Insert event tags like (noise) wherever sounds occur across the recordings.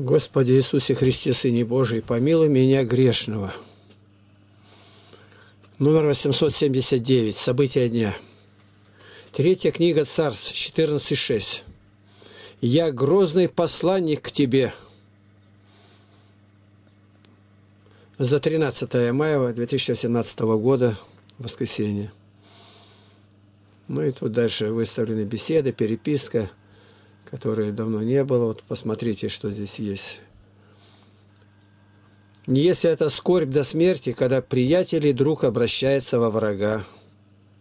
Господи Иисусе Христе, Сыне Божий, помилуй меня грешного. Номер 879. События дня. Третья книга Царств, 14.6. «Я грозный посланник к тебе». За 13 мая 2018 года, воскресенье. Ну и тут дальше выставлены беседы, переписка – которые давно не было. Вот посмотрите, что здесь есть. Если это скорбь до смерти, когда приятель и друг обращается во врага.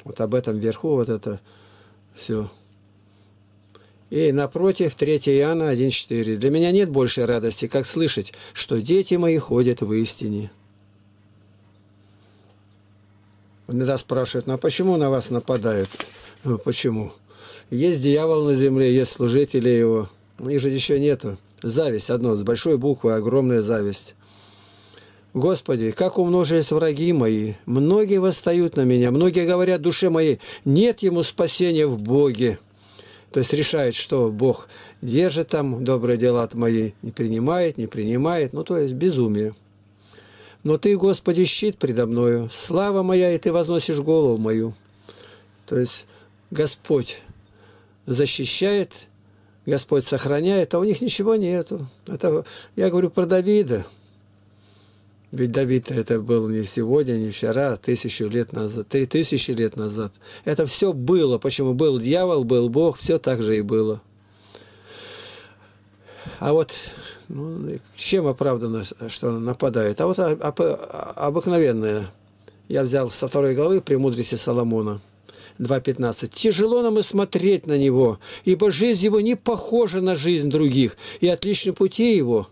Вот об этом вверху вот это все. И напротив, 3 Иоанна 1.4. Для меня нет большей радости, как слышать, что дети мои ходят в истине. Иногда спрашивают, ну а почему на вас нападают? Ну, почему? Есть дьявол на земле, есть служители его. Их же еще нету. Зависть одно, с большой буквы, огромная зависть. Господи, как умножились враги мои, многие восстают на меня, многие говорят душе моей, нет ему спасения в Боге. То есть решает, что Бог держит там добрые дела от мои, не принимает, не принимает, ну то есть безумие. Но Ты, Господи, щит предо мною, слава моя, и Ты возносишь голову мою. То есть Господь защищает, Господь сохраняет, а у них ничего нету. Это, я говорю про Давида. Ведь Давид это был не сегодня, не вчера, а тысячу лет назад, три тысячи лет назад. Это все было. Почему? Был дьявол, был Бог, все так же и было. А вот ну, чем оправдано, что нападает? А вот обыкновенное. Я взял со второй главы «Премудрости Соломона». 2.15. «Тяжело нам и смотреть на него, ибо жизнь его не похожа на жизнь других, и отличны пути его».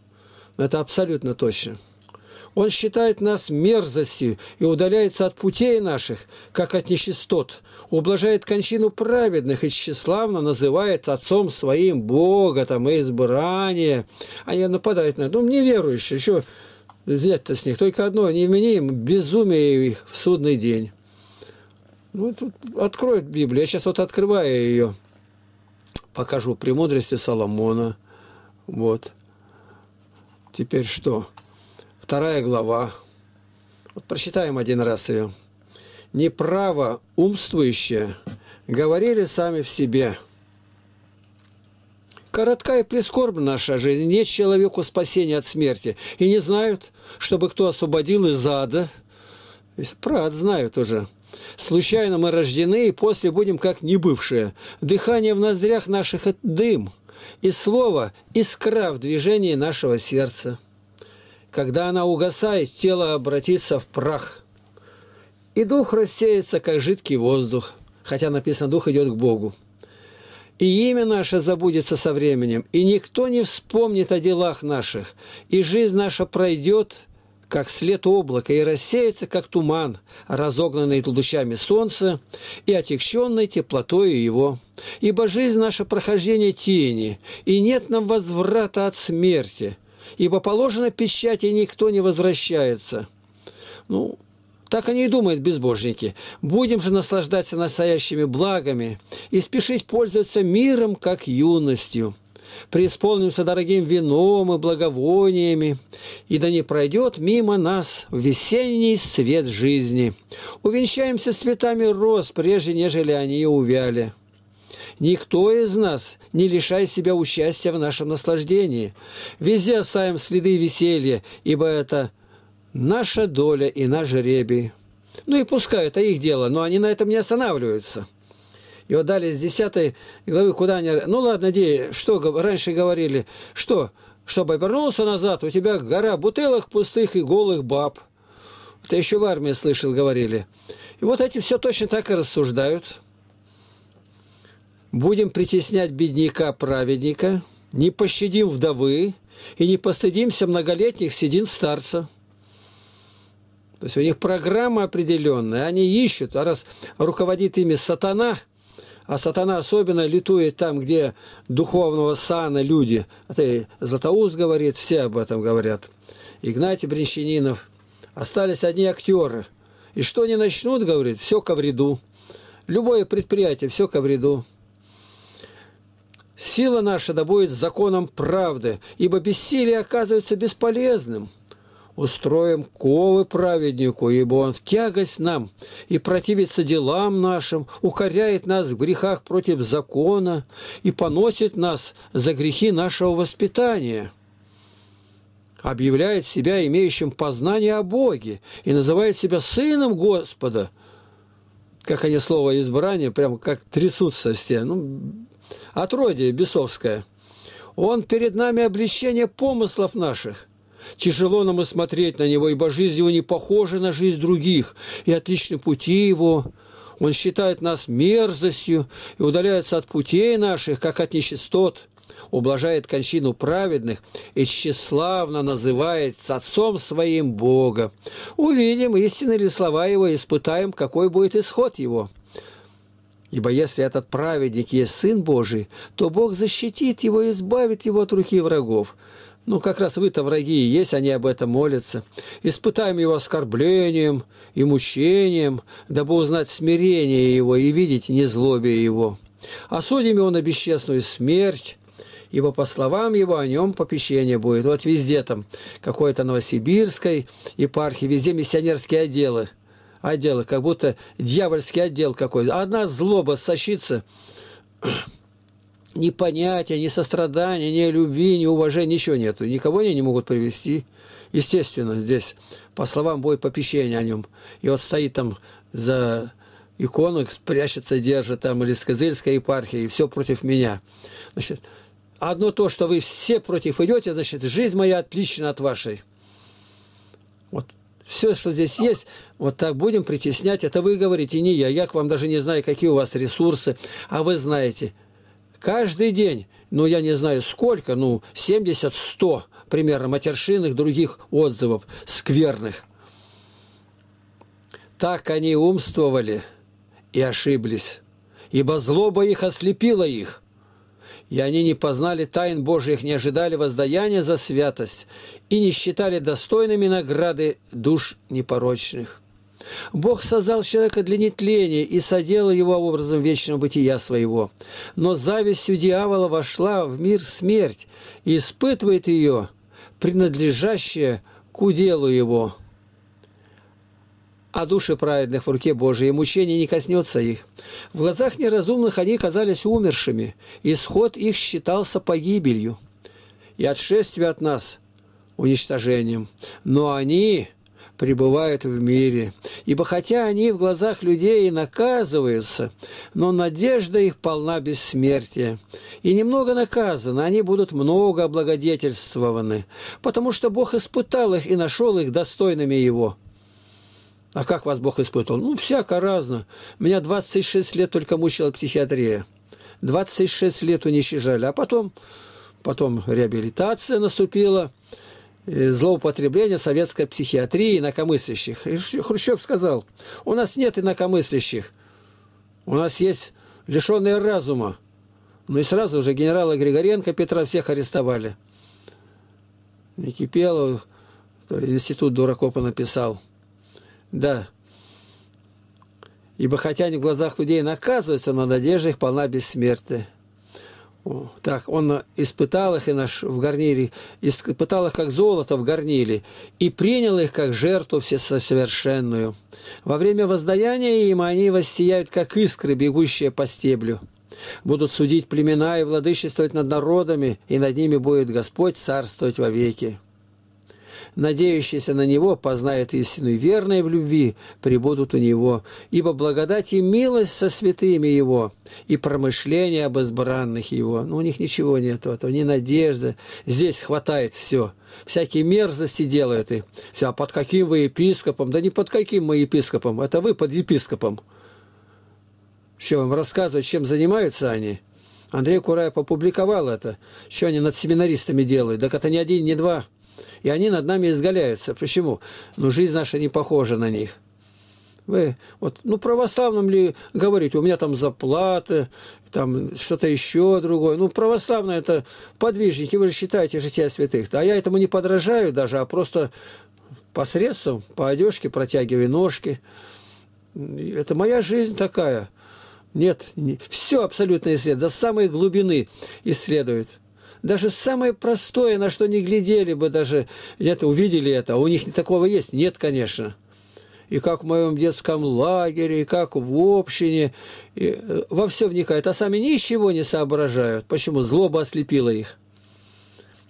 Это абсолютно точно. Он считает нас мерзостью и удаляется от путей наших, как от нечистот, ублажает кончину праведных и тщеславно называет отцом своим Бога, там, и избрание. Они нападают на... Ну, неверующие, еще взять-то с них. Только одно, не вмени им безумие их в судный день. Ну, тут откроет Библию. Я сейчас вот открываю ее, покажу премудрости Соломона. Вот. Теперь что? Вторая глава. Вот прочитаем один раз ее. «Неправо умствующие говорили сами в себе». Коротка и прискорбна наша жизнь, нет человеку спасения от смерти. И не знают, чтобы кто освободил из ада. Про знают уже. Случайно мы рождены, и после будем как небывшие. Дыхание в ноздрях наших – это дым, и слово – искра в движении нашего сердца. Когда она угасает, тело обратится в прах, и дух рассеется, как жидкий воздух, хотя написано «дух идет к Богу». И имя наше забудется со временем, и никто не вспомнит о делах наших, и жизнь наша пройдет, как след облака, и рассеется, как туман, разогнанный лучами солнца и отягченный теплотою его. Ибо жизнь наша прохождение тени, и нет нам возврата от смерти, ибо положено печать, и никто не возвращается». Ну, так они и думают безбожники. Будем же наслаждаться настоящими благами и спешить пользоваться миром, как юностью преисполнимся дорогим вином и благовониями, и да не пройдет мимо нас весенний свет жизни. Увенчаемся цветами роз, прежде нежели они увяли. Никто из нас не лишай себя участия в нашем наслаждении. Везде оставим следы веселья, ибо это наша доля и наш жребий. Ну и пускай это их дело, но они на этом не останавливаются. И вот далее с 10 главы, куда они... Ну ладно, ди, что раньше говорили, что, чтобы обернулся назад, у тебя гора бутылок пустых и голых баб. Это еще в армии слышал, говорили. И вот эти все точно так и рассуждают. Будем притеснять бедняка-праведника, не пощадим вдовы и не постыдимся многолетних седин старца. То есть у них программа определенная, они ищут, а раз руководит ими сатана – а сатана особенно летует там, где духовного сана люди. Это и Златоуст говорит, все об этом говорят. Игнатий Бринщининов. Остались одни актеры. И что они начнут, говорит, все ко вреду. Любое предприятие, все ко вреду. Сила наша да будет законом правды, ибо бессилие оказывается бесполезным. Устроим ковы праведнику, ибо он в тягость нам и противится делам нашим, укоряет нас в грехах против закона и поносит нас за грехи нашего воспитания. Объявляет себя имеющим познание о Боге и называет себя сыном Господа. Как они слово избрание, прямо как трясутся все. Ну, отродье бесовское. Он перед нами обличение помыслов наших. Тяжело нам и смотреть на него, ибо жизнь его не похожа на жизнь других, и отличны пути его. Он считает нас мерзостью и удаляется от путей наших, как от нечистот, ублажает кончину праведных и тщеславно называет отцом своим Бога. Увидим, истинны ли слова его, испытаем, какой будет исход его. Ибо если этот праведник есть Сын Божий, то Бог защитит его и избавит его от руки врагов. Ну, как раз вы-то враги и есть, они об этом молятся. Испытаем его оскорблением и мучением, дабы узнать смирение его и видеть незлобие его. Осудим его на бесчестную смерть, ибо по словам его о нем попечение будет. Вот везде там какой-то Новосибирской епархии, везде миссионерские отделы – отделы, как будто дьявольский отдел какой-то. Одна злоба сощится, ни понятия, ни сострадания, ни любви, ни уважения, ничего нету. Никого они не могут привести. Естественно, здесь, по словам, будет попищение о нем. И вот стоит там за икону, спрячется, держит там, или с Козырской епархии, и все против меня. Значит, одно то, что вы все против идете, значит, жизнь моя отлична от вашей. Вот все, что здесь есть, вот так будем притеснять. Это вы говорите, не я. Я к вам даже не знаю, какие у вас ресурсы. А вы знаете, каждый день, ну, я не знаю сколько, ну, 70-100 примерно матершинных других отзывов, скверных. Так они умствовали и ошиблись, ибо злоба их ослепила их – и они не познали тайн Божьих, не ожидали воздаяния за святость и не считали достойными награды душ непорочных. Бог создал человека для нетления и соделал его образом вечного бытия своего. Но завистью дьявола вошла в мир смерть и испытывает ее, принадлежащее к уделу его а души праведных в руке Божией, мучение не коснется их. В глазах неразумных они казались умершими, исход их считался погибелью, и отшествие от нас – уничтожением. Но они пребывают в мире, ибо хотя они в глазах людей и наказываются, но надежда их полна бессмертия. И немного наказаны, они будут много облагодетельствованы, потому что Бог испытал их и нашел их достойными Его – а как вас Бог испытывал? Ну, всяко разно. Меня 26 лет только мучила психиатрия. 26 лет уничижали. А потом, потом реабилитация наступила, злоупотребление советской психиатрии инакомыслящих. И Хрущев сказал, у нас нет инакомыслящих. У нас есть лишенные разума. Ну и сразу же генерала Григоренко, Петра всех арестовали. Некипелов, институт дураков написал – да. Ибо хотя они в глазах людей наказываются, но надежда их полна бессмертия. Так, он испытал их и наш в горниле, испытал их как золото в горниле, и принял их как жертву всесовершенную. Во время воздаяния им они воссияют, как искры, бегущие по стеблю. Будут судить племена и владычествовать над народами, и над ними будет Господь царствовать вовеки надеющиеся на Него познают истину, и верные в любви прибудут у Него, ибо благодать и милость со святыми Его, и промышление об избранных Его. Ну, у них ничего нет этого, ни надежды. Здесь хватает все. Всякие мерзости делают и все. А под каким вы епископом? Да не под каким мы епископом, это вы под епископом. Что вам рассказывать, чем занимаются они? Андрей Кураев опубликовал это, что они над семинаристами делают. Так это не один, не два и они над нами изгаляются. Почему? Ну, жизнь наша не похожа на них. Вы, вот, ну, православным ли говорить, у меня там заплаты, там что-то еще другое. Ну, православные это подвижники, вы же считаете жития святых. А я этому не подражаю даже, а просто посредством по одежке протягиваю ножки. Это моя жизнь такая. Нет, не, все абсолютно исследует, до самой глубины исследует. Даже самое простое, на что не глядели бы, даже где-то увидели это, а у них такого есть? Нет, конечно. И как в моем детском лагере, и как в общине, и э, во все вникают, а сами ничего не соображают. Почему? Злоба ослепила их.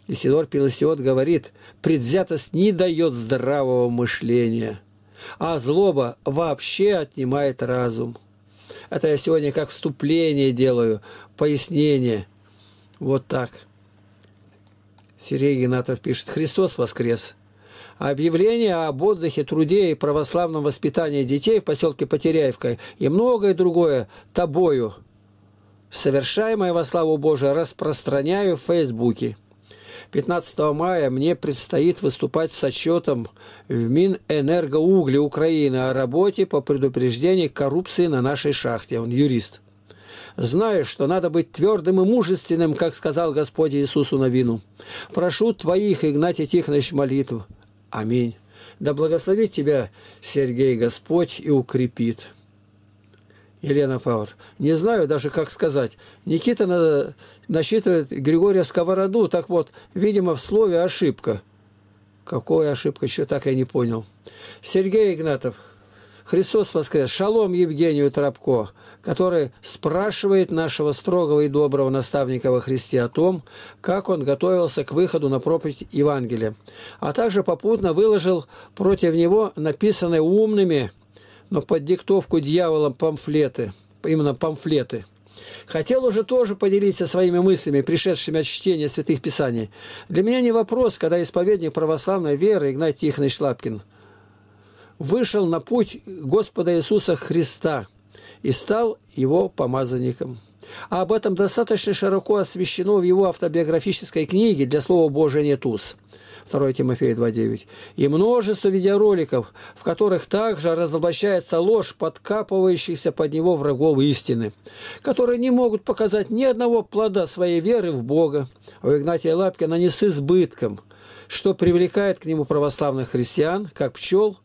Исидор Пелосиот говорит, предвзятость не дает здравого мышления, а злоба вообще отнимает разум. Это я сегодня как вступление делаю, пояснение. Вот так. Сергей Геннатов пишет, Христос воскрес. Объявление об отдыхе, труде и православном воспитании детей в поселке Потеряевка и многое другое тобою, совершаемое во славу Божию, распространяю в Фейсбуке. 15 мая мне предстоит выступать с отчетом в Минэнергоугли Украины о работе по предупреждению коррупции на нашей шахте. Он юрист. Знаю, что надо быть твердым и мужественным, как сказал Господь Иисусу на вину. Прошу Твоих, Игнатий Тихонович, молитв. Аминь. Да благословит тебя, Сергей, Господь, и укрепит. Елена Павловна. Не знаю даже, как сказать. Никита надо, насчитывает Григория Сковороду. Так вот, видимо, в слове ошибка. Какая ошибка, еще так я не понял. Сергей Игнатов. Христос воскрес. Шалом Евгению Тропко, который спрашивает нашего строгого и доброго наставника во Христе о том, как он готовился к выходу на проповедь Евангелия, а также попутно выложил против него написанные умными но под диктовку дьяволом памфлеты, именно памфлеты. Хотел уже тоже поделиться своими мыслями, пришедшими от чтения Святых Писаний. Для меня не вопрос, когда исповедник православной веры Игнатий Тихонович Лапкин вышел на путь Господа Иисуса Христа и стал его помазанником. А об этом достаточно широко освещено в его автобиографической книге «Для Слова Божия нет уз». 2 Тимофея 2.9. И множество видеороликов, в которых также разоблачается ложь подкапывающихся под него врагов истины, которые не могут показать ни одного плода своей веры в Бога. У Игнатия Лапкина не с избытком, что привлекает к нему православных христиан, как пчел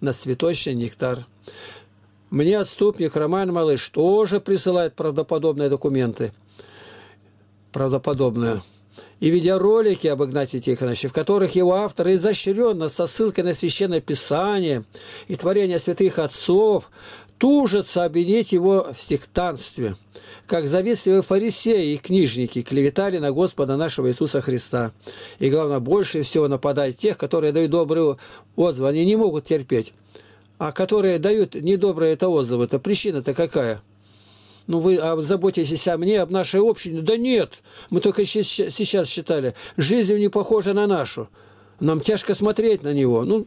на цветочный нектар. Мне отступник Роман Малыш тоже присылает правдоподобные документы. Правдоподобные и видеоролики об Игнатии Тихоновиче, в которых его авторы изощренно со ссылкой на Священное Писание и творение святых отцов тужатся обвинить его в сектанстве, как завистливые фарисеи и книжники клеветали на Господа нашего Иисуса Христа. И, главное, больше всего нападают тех, которые дают добрые отзывы. Они не могут терпеть. А которые дают недобрые это отзывы, это причина-то какая? ну вы заботитесь о мне, об нашей общине. Да нет, мы только сейчас считали, жизнь не похожа на нашу. Нам тяжко смотреть на него. Ну,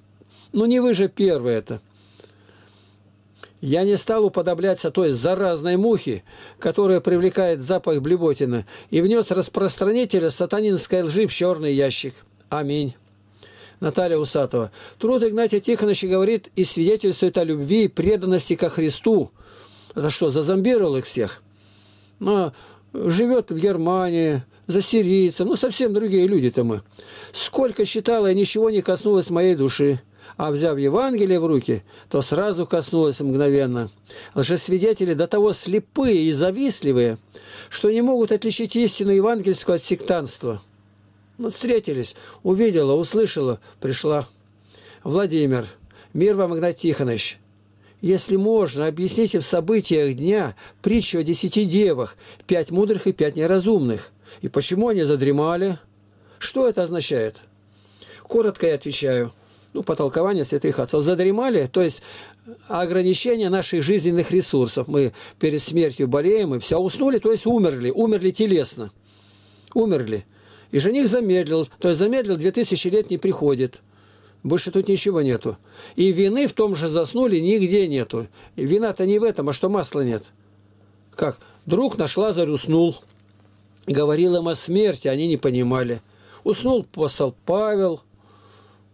ну не вы же первые это. Я не стал уподобляться той заразной мухе, которая привлекает запах блеботина, и внес распространителя сатанинской лжи в черный ящик. Аминь. Наталья Усатова. Труд Игнатия Тихоновича говорит и свидетельствует о любви и преданности ко Христу, это что, зазомбировал их всех? Ну, живет в Германии, за сирийцем, ну, совсем другие люди-то мы. Сколько считала, и ничего не коснулось моей души. А взяв Евангелие в руки, то сразу коснулось мгновенно. Лжесвидетели до того слепые и завистливые, что не могут отличить истину евангельскую от сектанства. Ну, встретились, увидела, услышала, пришла. Владимир, мир вам, Игнат Тихонович. Если можно, объясните в событиях дня притчу о десяти девах, пять мудрых и пять неразумных. И почему они задремали? Что это означает? Коротко я отвечаю. Ну, по толкованию святых отцов. Задремали, то есть ограничение наших жизненных ресурсов. Мы перед смертью болеем и все. Уснули, то есть умерли. Умерли телесно. Умерли. И жених замедлил. То есть замедлил, 2000 лет не приходит. Больше тут ничего нету. И вины в том же заснули нигде нету. Вина-то не в этом, а что масла нет. Как? Друг наш Лазарь уснул. Говорил им о смерти, они не понимали. Уснул апостол Павел,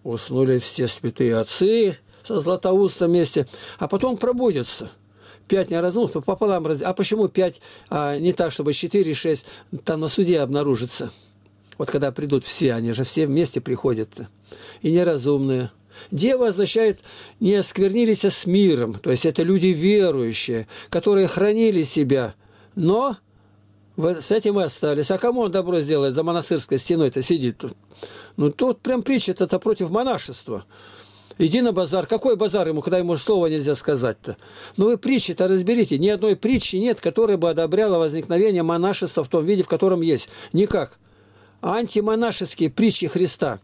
уснули все святые отцы со Златоустом вместе, а потом пробудятся. Пять не разнул, пополам раз... А почему пять, а не так, чтобы четыре, шесть там на суде обнаружится? Вот когда придут все, они же все вместе приходят. И неразумные. Дева означает «не осквернились с миром», то есть это люди верующие, которые хранили себя, но с этим и остались. А кому он добро сделает? За монастырской стеной-то сидит тут. Ну, тут прям притча это против монашества. Иди на базар. Какой базар ему, когда ему слова нельзя сказать-то? Ну вы притчи-то разберите. Ни одной притчи нет, которая бы одобряла возникновение монашества в том виде, в котором есть. Никак. Антимонашеские притчи Христа.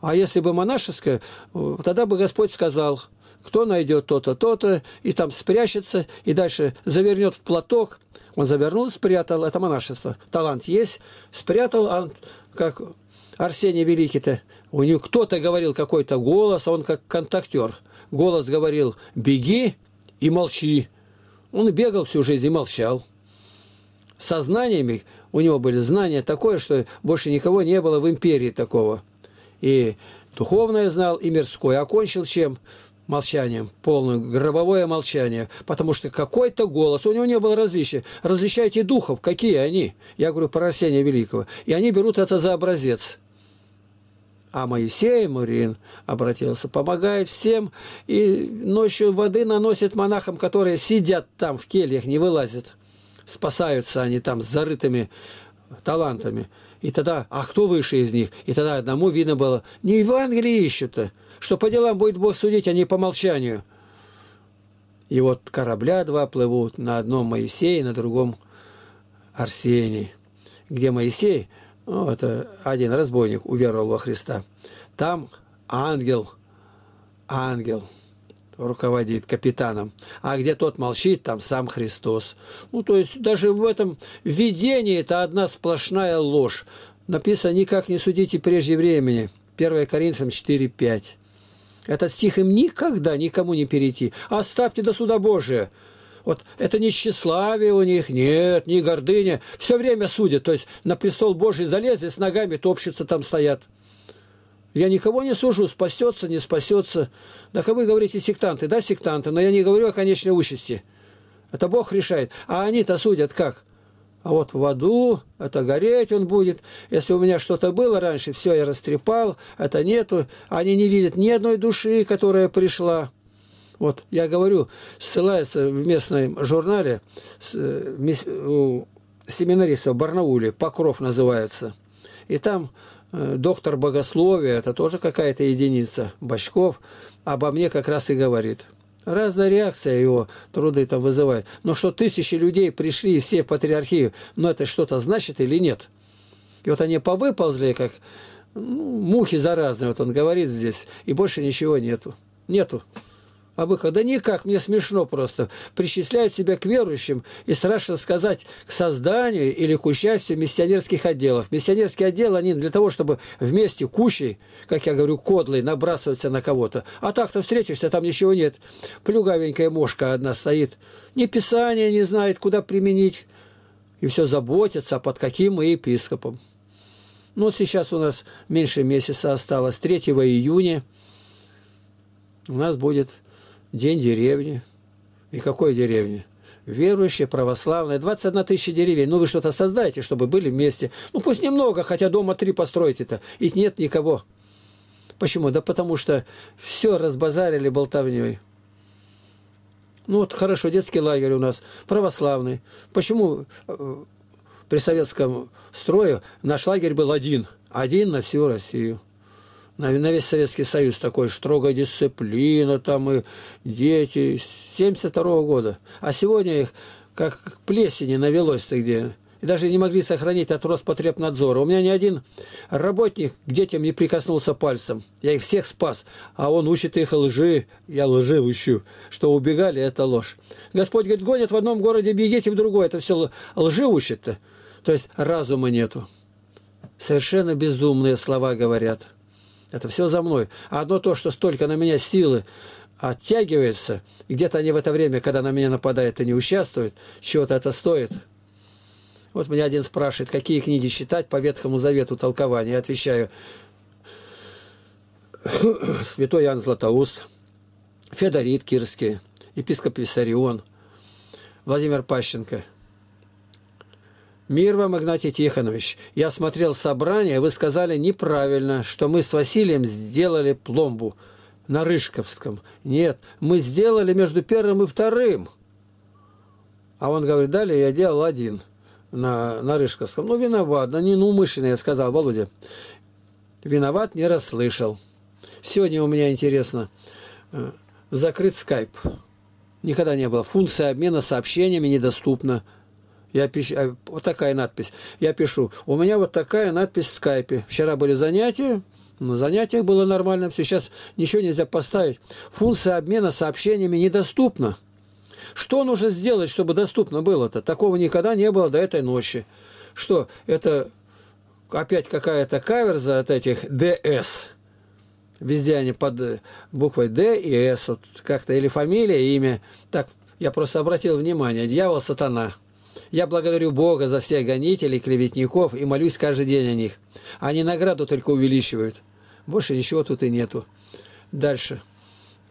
А если бы монашеское, тогда бы Господь сказал, кто найдет то-то, то-то, и там спрячется, и дальше завернет в платок. Он завернул, спрятал, это монашество. Талант есть, спрятал, а как Арсений Великий-то, у него кто-то говорил какой-то голос, а он как контактер. Голос говорил «беги и молчи». Он бегал всю жизнь и молчал. Со знаниями у него были знания такое, что больше никого не было в империи такого. И духовное знал, и мирское. Окончил чем? молчанием, полное гробовое молчание, потому что какой-то голос, у него не было различия. Различайте духов, какие они? Я говорю про Арсения Великого. И они берут это за образец. А Моисей Мурин обратился, помогает всем, и ночью воды наносит монахам, которые сидят там в кельях, не вылазят. Спасаются они там с зарытыми талантами. И тогда, а кто выше из них? И тогда одному видно было, не Евангелие ищут-то, что по делам будет Бог судить, а не по молчанию. И вот корабля два плывут, на одном Моисей, на другом Арсений. Где Моисей, ну, это один разбойник уверовал во Христа. Там ангел, ангел руководит капитаном. А где тот молчит, там сам Христос. Ну, то есть даже в этом видении это одна сплошная ложь. Написано, никак не судите прежде времени. 1 Коринфянам 4.5. Этот стих им никогда никому не перейти. Оставьте до суда Божия. Вот это не тщеславие у них, нет, не гордыня. Все время судят. То есть на престол Божий залезли, с ногами топчутся, там стоят. Я никого не сужу, спасется, не спасется. Так а вы говорите сектанты, да, сектанты, но я не говорю о конечной участи. Это Бог решает. А они-то судят как? А вот в аду это гореть он будет. Если у меня что-то было раньше, все, я растрепал, это нету. Они не видят ни одной души, которая пришла. Вот я говорю, ссылается в местном журнале э, у семинаристов в Барнауле, Покров называется. И там доктор богословия, это тоже какая-то единица, Бочков, обо мне как раз и говорит – Разная реакция его труды там вызывает. Но что тысячи людей пришли все в но это что-то значит или нет? И вот они повыползли, как ну, мухи заразные, вот он говорит здесь, и больше ничего нету. Нету об их. Да никак, мне смешно просто. Причисляют себя к верующим и страшно сказать к созданию или к участию в миссионерских отделах. Миссионерские отделы, они для того, чтобы вместе кучей, как я говорю, кодлой набрасываться на кого-то. А так-то встретишься, там ничего нет. Плюгавенькая мошка одна стоит. Ни писания не знает, куда применить. И все заботятся, а под каким мы епископом. Ну, сейчас у нас меньше месяца осталось. 3 июня у нас будет День деревни. И какой деревни? Верующие, православные. 21 тысяча деревень. Ну, вы что-то создайте, чтобы были вместе. Ну, пусть немного, хотя дома три построите-то. И нет никого. Почему? Да потому что все разбазарили болтовней. Ну, вот хорошо, детский лагерь у нас православный. Почему э, при советском строе наш лагерь был один? Один на всю Россию на, на весь Советский Союз такой строгая дисциплина, там и дети, 72 -го года. А сегодня их как плесени навелось-то где. И даже не могли сохранить от Роспотребнадзора. У меня ни один работник к детям не прикоснулся пальцем. Я их всех спас. А он учит их лжи. Я лжи учу. Что убегали, это ложь. Господь говорит, гонят в одном городе, бегите в другой. Это все лжи учит-то. То есть разума нету. Совершенно безумные слова говорят. Это все за мной. А одно то, что столько на меня силы оттягивается, где-то они в это время, когда на меня нападают, и не участвуют, чего-то это стоит. Вот меня один спрашивает, какие книги читать по Ветхому Завету толкования. Я отвечаю, (coughs) Святой Иоанн Златоуст, Федорит Кирский, епископ Виссарион, Владимир Пащенко. Мир вам, Игнатий Тихонович. Я смотрел собрание, вы сказали неправильно, что мы с Василием сделали пломбу на Рыжковском. Нет, мы сделали между первым и вторым. А он говорит, далее я делал один на, на Рыжковском. Ну, виноват, но не ну, умышленно, я сказал, Володя. Виноват, не расслышал. Сегодня у меня интересно, э, закрыт скайп. Никогда не было. Функция обмена сообщениями недоступна. Я пишу, а, вот такая надпись. Я пишу, у меня вот такая надпись в скайпе. Вчера были занятия, на занятиях было нормально все. Сейчас ничего нельзя поставить. Функция обмена сообщениями недоступна. Что нужно сделать, чтобы доступно было-то? Такого никогда не было до этой ночи. Что, это опять какая-то каверза от этих ДС. Везде они под буквой Д и С. Вот как-то или фамилия, имя. Так, я просто обратил внимание. Дьявол, сатана. Я благодарю Бога за всех гонителей, клеветников и молюсь каждый день о них. Они награду только увеличивают. Больше ничего тут и нету. Дальше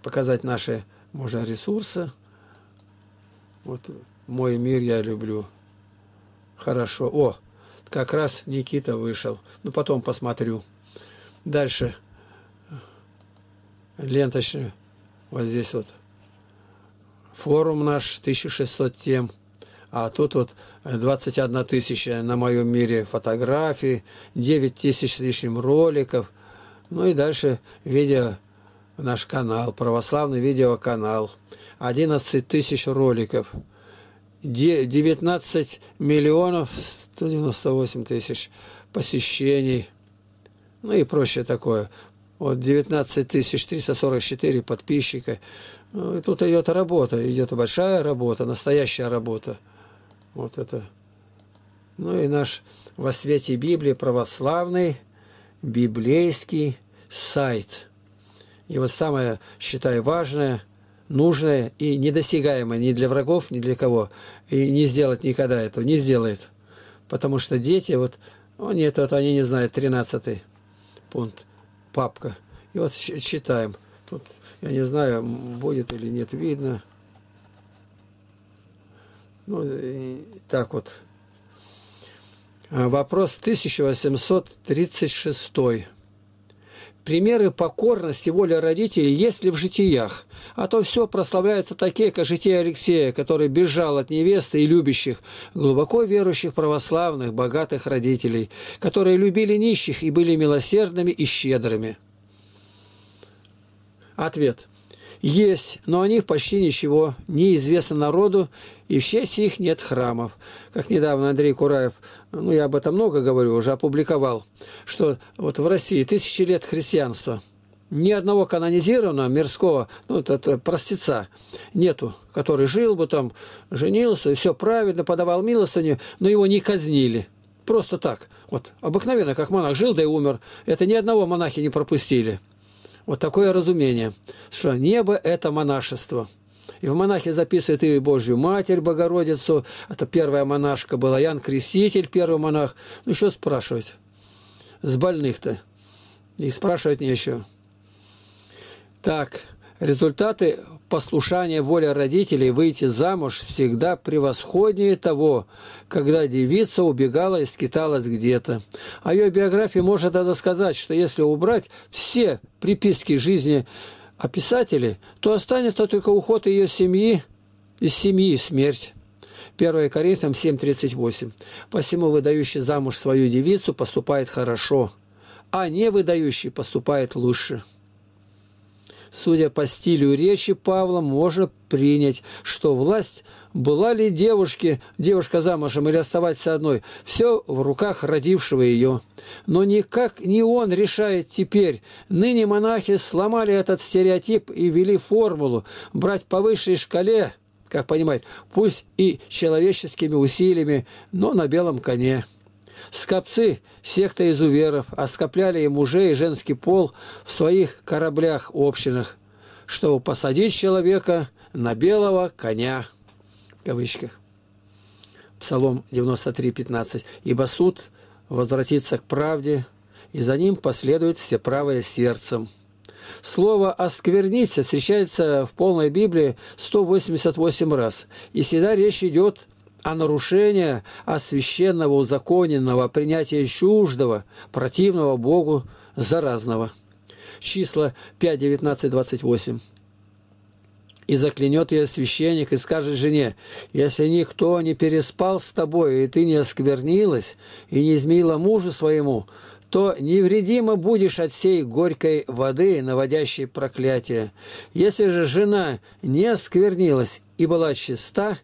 показать наши, можно, ресурсы. Вот мой мир я люблю. Хорошо. О, как раз Никита вышел. Ну, потом посмотрю. Дальше. Ленточный. Вот здесь вот. Форум наш, 1600 тем. А тут вот 21 тысяча на моем мире фотографий, 9 тысяч с лишним роликов. Ну и дальше видео, наш канал, православный видеоканал. 11 тысяч роликов, 19 миллионов 198 тысяч посещений, ну и прочее такое. Вот 19 тысяч 344 подписчика. Ну, и тут идет работа, идет большая работа, настоящая работа. Вот это. Ну и наш во свете Библии православный библейский сайт. И вот самое, считаю, важное – нужное и недосягаемое ни для врагов, ни для кого. И не сделать никогда этого, не сделает. Потому что дети, вот, о нет, вот они не знают, 13 пункт, папка. И вот считаем. Тут, я не знаю, будет или нет видно. Ну, так вот. Вопрос 1836. Примеры покорности воли родителей есть ли в житиях? А то все прославляется такие, как житие Алексея, который бежал от невесты и любящих, глубоко верующих православных, богатых родителей, которые любили нищих и были милосердными и щедрыми. Ответ. Есть, но о них почти ничего не известно народу, и в честь их нет храмов. Как недавно Андрей Кураев, ну я об этом много говорю, уже опубликовал, что вот в России тысячи лет христианства, ни одного канонизированного мирского, ну это, это простеца нету, который жил бы там, женился, и все праведно, подавал милостыню, но его не казнили. Просто так. Вот обыкновенно, как монах жил, да и умер. Это ни одного монахи не пропустили. Вот такое разумение, что небо – это монашество. И в монахе записывает и Божью Матерь, Богородицу. Это первая монашка была. Ян Креститель, первый монах. Ну, что спрашивать? С больных-то. И спрашивать нечего. Так, результаты послушания воле родителей выйти замуж всегда превосходнее того, когда девица убегала и скиталась где-то. О ее биографии можно тогда сказать, что если убрать все приписки жизни описателей, то останется только уход ее семьи, из семьи и смерть. 1 Коринфянам 7.38. «Посему выдающий замуж свою девицу поступает хорошо, а не выдающий поступает лучше». Судя по стилю речи Павла, можно принять, что власть была ли девушке, девушка замужем или оставаться одной, все в руках родившего ее. Но никак не он решает теперь. Ныне монахи сломали этот стереотип и ввели формулу брать по высшей шкале, как понимать, пусть и человеческими усилиями, но на белом коне. Скопцы, секта изуверов, оскопляли и мужей, и женский пол в своих кораблях-общинах, чтобы посадить человека на белого коня, в кавычках. Псалом 93:15. «Ибо суд возвратится к правде, и за ним последует всеправое сердцем». Слово «оскверниться» встречается в полной Библии 188 раз, и всегда речь идет а нарушение освященного, узаконенного, принятия чуждого, противного Богу, заразного. Числа 5, 19, 28. И заклянет ее священник и скажет жене, если никто не переспал с тобой, и ты не осквернилась, и не изменила мужу своему, то невредимо будешь от всей горькой воды, наводящей проклятие. Если же жена не осквернилась и была чиста,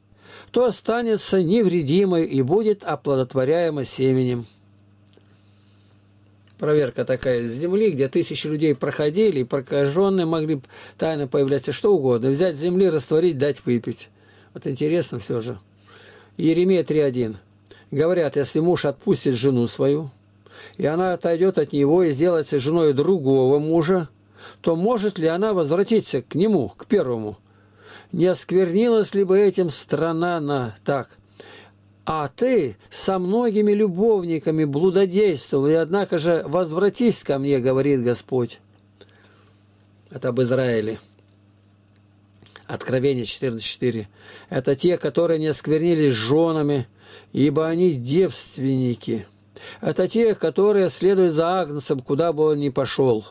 то останется невредимой и будет оплодотворяема семенем проверка такая с земли, где тысячи людей проходили, и прокаженные могли тайно появляться, что угодно. Взять земли, растворить, дать выпить. Вот интересно все же. Еремия 3.1. Говорят, если муж отпустит жену свою, и она отойдет от него и сделается женой другого мужа, то может ли она возвратиться к нему, к первому? Не осквернилась ли бы этим страна на так? А ты со многими любовниками блудодействовал, и однако же возвратись ко мне, говорит Господь. Это об Израиле. Откровение 14.4. Это те, которые не осквернились женами, ибо они девственники. Это те, которые следуют за Агнцем, куда бы он ни пошел.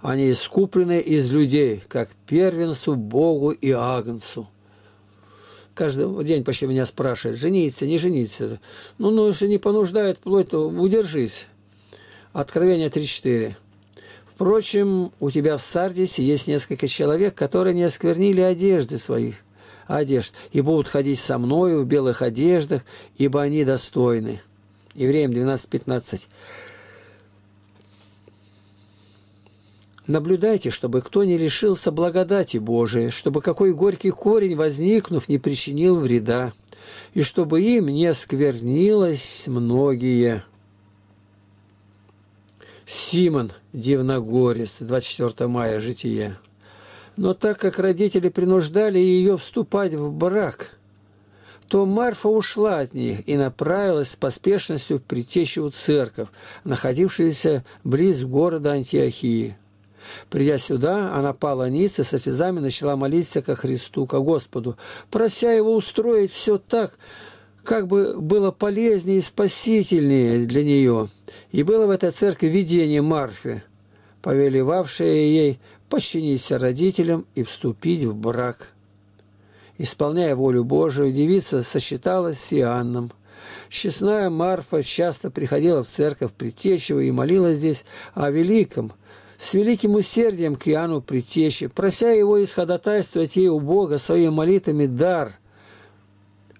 Они искуплены из людей, как первенству Богу и Агнцу каждый день почти меня спрашивает, жениться, не жениться. Ну, ну, если не понуждает плоть, то удержись. Откровение 3.4. Впрочем, у тебя в Сардисе есть несколько человек, которые не осквернили одежды своих, одежд, и будут ходить со мною в белых одеждах, ибо они достойны. Евреям 12.15. Наблюдайте, чтобы кто не лишился благодати Божией, чтобы какой горький корень, возникнув, не причинил вреда, и чтобы им не сквернилось многие. Симон, Дивногорец, 24 мая, житие. Но так как родители принуждали ее вступать в брак, то Марфа ушла от них и направилась с поспешностью в притечевую церковь, находившуюся близ города Антиохии. Придя сюда, она пала ниц и со слезами начала молиться ко Христу, ко Господу, прося Его устроить все так, как бы было полезнее и спасительнее для нее. И было в этой церкви видение Марфе, повелевавшее ей подчиниться родителям и вступить в брак. Исполняя волю Божию, девица сосчиталась с Иоанном. Честная Марфа часто приходила в церковь Притечева и молилась здесь о великом – с великим усердием к Иоанну Притече, прося его исходотайствовать ей у Бога своими молитвами дар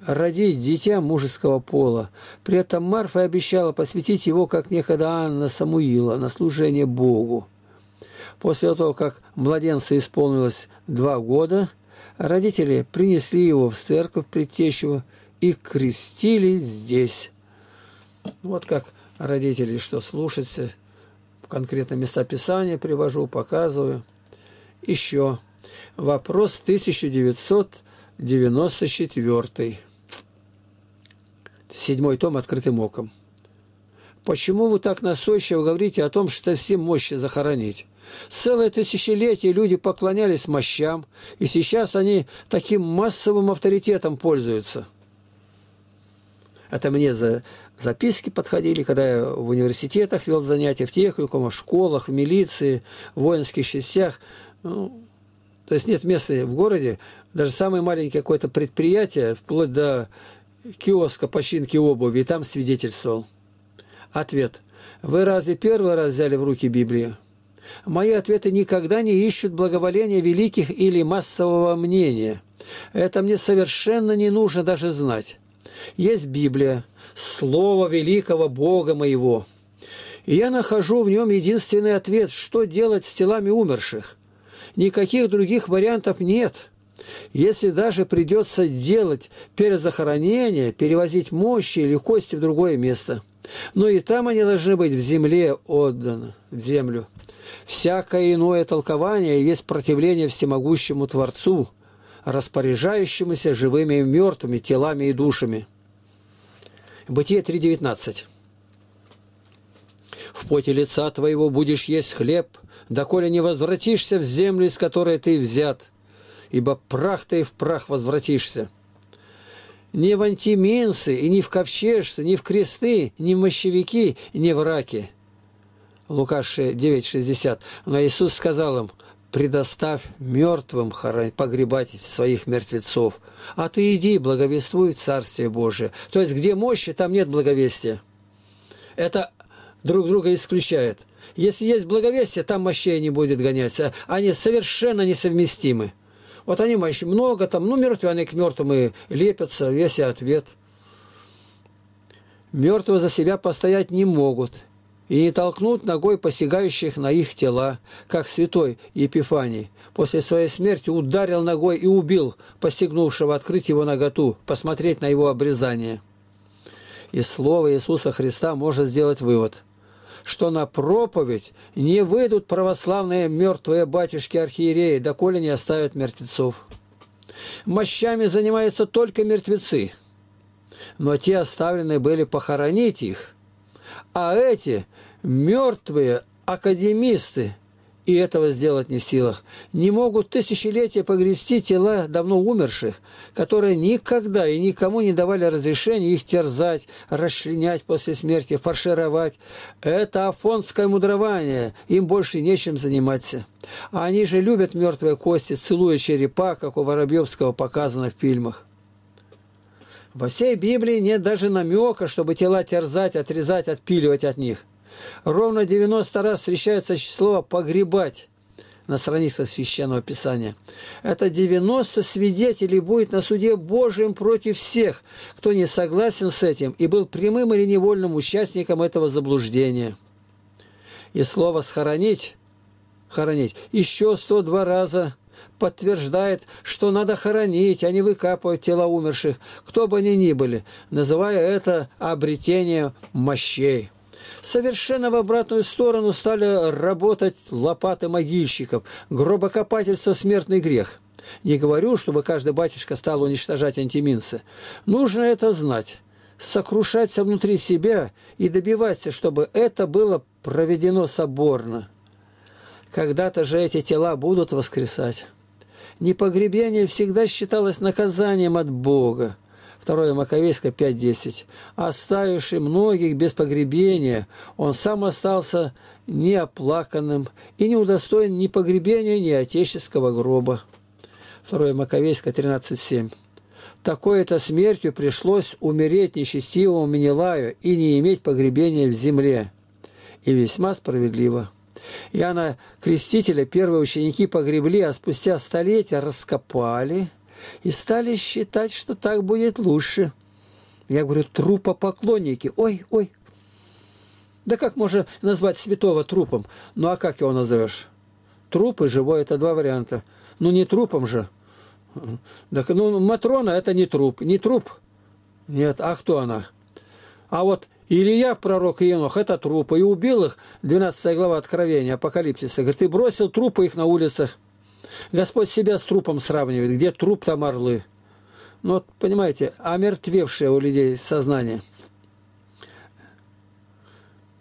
родить дитя мужеского пола. При этом Марфа обещала посвятить его, как некогда Анна Самуила, на служение Богу. После того, как младенцу исполнилось два года, родители принесли его в церковь Предтечего и крестили здесь. Вот как родители, что слушаться – конкретно места Писания привожу, показываю. Еще вопрос 1994. Седьмой том открытым оком. Почему вы так настойчиво говорите о том, что все мощи захоронить? Целое тысячелетие люди поклонялись мощам, и сейчас они таким массовым авторитетом пользуются. Это мне за записки подходили, когда я в университетах вел занятия, в техникумах, в школах, в милиции, в воинских частях. Ну, то есть нет места в городе, даже самое маленькое какое-то предприятие, вплоть до киоска починки обуви, и там свидетельствовал. Ответ. Вы разве первый раз взяли в руки Библию? Мои ответы никогда не ищут благоволения великих или массового мнения. Это мне совершенно не нужно даже знать. Есть Библия, Слово великого Бога моего. И я нахожу в нем единственный ответ, что делать с телами умерших. Никаких других вариантов нет. Если даже придется делать перезахоронение, перевозить мощи или кости в другое место. Но и там они должны быть в земле отданы, в землю. Всякое иное толкование есть противление всемогущему Творцу, распоряжающемуся живыми и мертвыми телами и душами. Бытие 3.19. «В поте лица твоего будешь есть хлеб, доколе не возвратишься в землю, из которой ты взят, ибо прах ты в прах возвратишься». ни в антиминцы, и ни в ковчежцы, ни в кресты, ни в мощевики, ни в раки. Лука 9,60. Но Иисус сказал им, предоставь мертвым погребать своих мертвецов, а ты иди, благовествуй Царствие Божие. То есть, где мощи, там нет благовестия. Это друг друга исключает. Если есть благовестие, там мощей не будет гоняться. Они совершенно несовместимы. Вот они мощи много, там, ну, мертвые, они к мертвым и лепятся, весь и ответ. Мертвые за себя постоять не могут и не толкнут ногой посягающих на их тела, как святой Епифаний. После своей смерти ударил ногой и убил постигнувшего открыть его наготу, посмотреть на его обрезание. Из слова Иисуса Христа можно сделать вывод, что на проповедь не выйдут православные мертвые батюшки-архиереи, доколе не оставят мертвецов. Мощами занимаются только мертвецы, но те оставленные были похоронить их, а эти – Мертвые академисты и этого сделать не в силах. Не могут тысячелетия погрести тела давно умерших, которые никогда и никому не давали разрешения их терзать, расчленять после смерти, фаршировать. Это афонское мудрование, им больше нечем заниматься. А они же любят мертвые кости, целуя черепа, как у Воробьевского показано в фильмах. Во всей Библии нет даже намека, чтобы тела терзать, отрезать, отпиливать от них – Ровно 90 раз встречается число «погребать» на страницах Священного Писания. Это 90 свидетелей будет на суде Божьем против всех, кто не согласен с этим и был прямым или невольным участником этого заблуждения. И слово «схоронить» хоронить еще 102 раза подтверждает, что надо хоронить, а не выкапывать тела умерших, кто бы они ни были, называя это обретение мощей. Совершенно в обратную сторону стали работать лопаты могильщиков. Гробокопательство – смертный грех. Не говорю, чтобы каждый батюшка стал уничтожать антиминцы. Нужно это знать, сокрушаться внутри себя и добиваться, чтобы это было проведено соборно. Когда-то же эти тела будут воскресать. Непогребение всегда считалось наказанием от Бога. 2 Маковейское 5.10. «Оставивший многих без погребения, он сам остался неоплаканным и не удостоен ни погребения, ни отеческого гроба». 2 Маковейское 13.7. Такой-то смертью пришлось умереть нечестивому Менелаю и не иметь погребения в земле. И весьма справедливо. Иоанна Крестителя первые ученики погребли, а спустя столетия раскопали – и стали считать, что так будет лучше. Я говорю, трупопоклонники. Ой, ой. Да как можно назвать святого трупом? Ну а как его назовешь? Труп и живой – это два варианта. Ну не трупом же. Так, ну, Матрона – это не труп. Не труп. Нет, а кто она? А вот Илья, пророк Енох, это трупы. И убил их, 12 глава Откровения, Апокалипсиса. Говорит, ты бросил трупы их на улицах. Господь себя с трупом сравнивает. Где труп, там орлы. Ну, вот, понимаете, омертвевшее у людей сознание.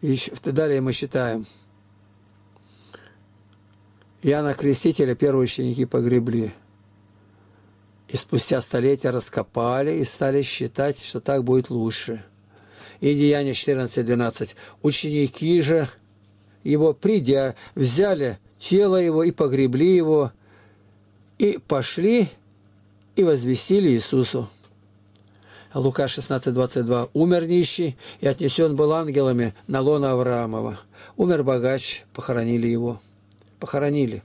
И далее мы считаем. Иоанна Крестителя первые ученики погребли. И спустя столетия раскопали и стали считать, что так будет лучше. И Деяние 14.12. Ученики же его, придя, взяли тело его и погребли его, и пошли и возвестили Иисусу. Лука 16, 22. «Умер нищий и отнесен был ангелами на лона Авраамова. Умер богач, похоронили его». Похоронили.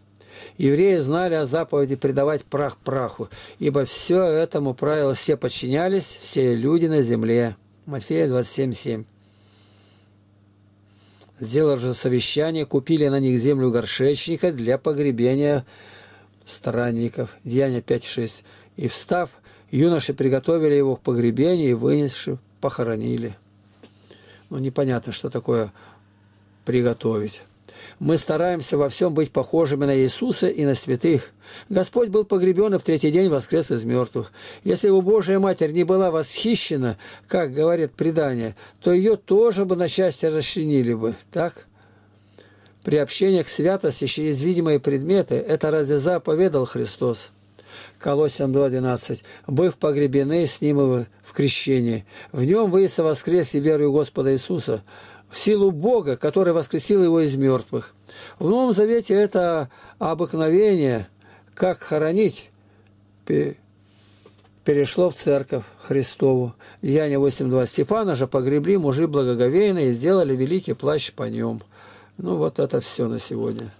Евреи знали о заповеди предавать прах праху, ибо все этому правилу все подчинялись, все люди на земле. Матфея 27, 7. Сделав же совещание, купили на них землю горшечника для погребения странников. Деяние 5.6. И встав, юноши приготовили его к погребению и вынесши, похоронили. Ну, непонятно, что такое приготовить. Мы стараемся во всем быть похожими на Иисуса и на святых. Господь был погребен и в третий день воскрес из мертвых. Если бы Божья Матерь не была восхищена, как говорит предание, то ее тоже бы на счастье расчленили бы. Так? Приобщение к святости через видимые предметы – это разве заповедал Христос? Колосям 2.12. «Быв погребены с ним в крещении. В нем вы воскресли верою Господа Иисуса, в силу Бога, который воскресил его из мертвых». В Новом Завете это обыкновение, как хоронить, перешло в церковь Христову. Деяние 8.2. Стефана же погребли мужи благоговейные и сделали великий плащ по нем. Ну, вот это все на сегодня.